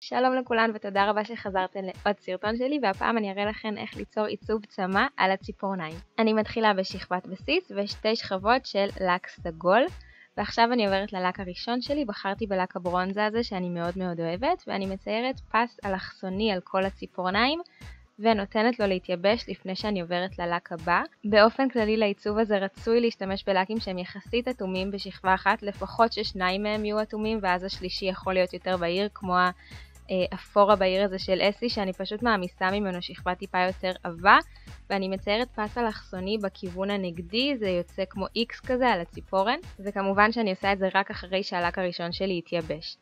שלום לכולן ותודה רבה שחזרתן לעוד סרטון שלי והפעם אני אראה לכם איך ליצור עיצוב צמא על הציפורניים. אני מתחילה בשכבת בסיס ושתי שכבות של לק סגול ועכשיו אני עוברת ללק הראשון שלי, בחרתי בלק הברונזה הזה שאני מאוד מאוד אוהבת ואני מציירת פס אלכסוני על כל הציפורניים ונותנת לו להתייבש לפני שאני עוברת ללק הבא. באופן כללי לעיצוב הזה רצוי להשתמש בלקים שהם יחסית אטומים בשכבה אחת, לפחות ששניים מהם יהיו אטומים ואז השלישי יכול להיות יותר בהיר כמו האפור הבהיר הזה של אסי שאני פשוט מעמיסה ממנו שכבה טיפה יותר עבה ואני מציירת פס אלכסוני בכיוון הנגדי, זה יוצא כמו איקס כזה על הציפורן וכמובן שאני עושה את זה רק אחרי שהלק הראשון שלי יתייבש.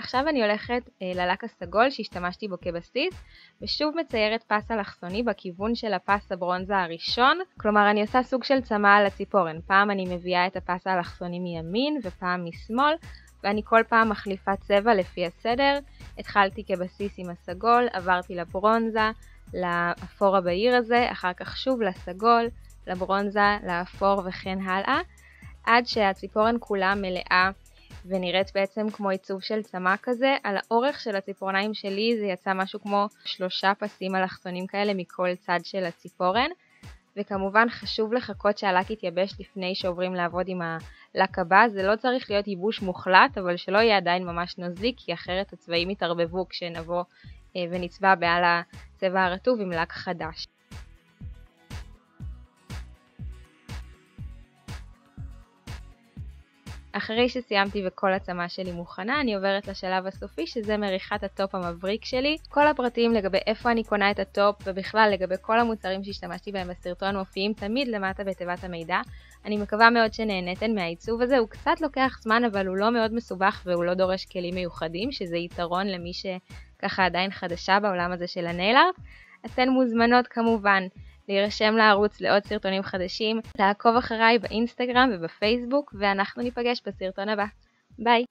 עכשיו אני הולכת אה, ללק הסגול שהשתמשתי בו כבסיס ושוב מציירת פס אלכסוני בכיוון של הפס הברונזה הראשון. כלומר אני עושה סוג של צמא על הציפורן. פעם אני מביאה את הפס האלכסוני מימין ופעם משמאל ואני כל פעם מחליפה צבע לפי הסדר התחלתי כבסיס עם הסגול, עברתי לברונזה, לאפור הבהיר הזה, אחר כך שוב לסגול, לברונזה, לאפור וכן הלאה עד שהציפורן כולה מלאה ונראית בעצם כמו עיצוב של צמא כזה. על האורך של הציפורניים שלי זה יצא משהו כמו שלושה פסים אלכסונים כאלה מכל צד של הציפורן. וכמובן חשוב לחכות שהלק יתייבש לפני שעוברים לעבוד עם הלק הבא, זה לא צריך להיות ייבוש מוחלט, אבל שלא יהיה עדיין ממש נוזלי, כי אחרת הצבעים יתערבבו כשנבוא אה, ונצבע מעל הצבע הרטוב עם לק חדש. אחרי שסיימתי וכל הצמה שלי מוכנה, אני עוברת לשלב הסופי שזה מריחת הטופ המבריק שלי. כל הפרטים לגבי איפה אני קונה את הטופ ובכלל לגבי כל המוצרים שהשתמשתי בהם בסרטון מופיעים תמיד למטה בתיבת המידע. אני מקווה מאוד שנהנתן מהעיצוב הזה, הוא קצת לוקח זמן אבל הוא לא מאוד מסובך והוא לא דורש כלים מיוחדים, שזה יתרון למי שככה עדיין חדשה בעולם הזה של ה nail art. אתן מוזמנות כמובן להירשם לערוץ לעוד סרטונים חדשים, לעקוב אחריי באינסטגרם ובפייסבוק, ואנחנו ניפגש בסרטון הבא. ביי!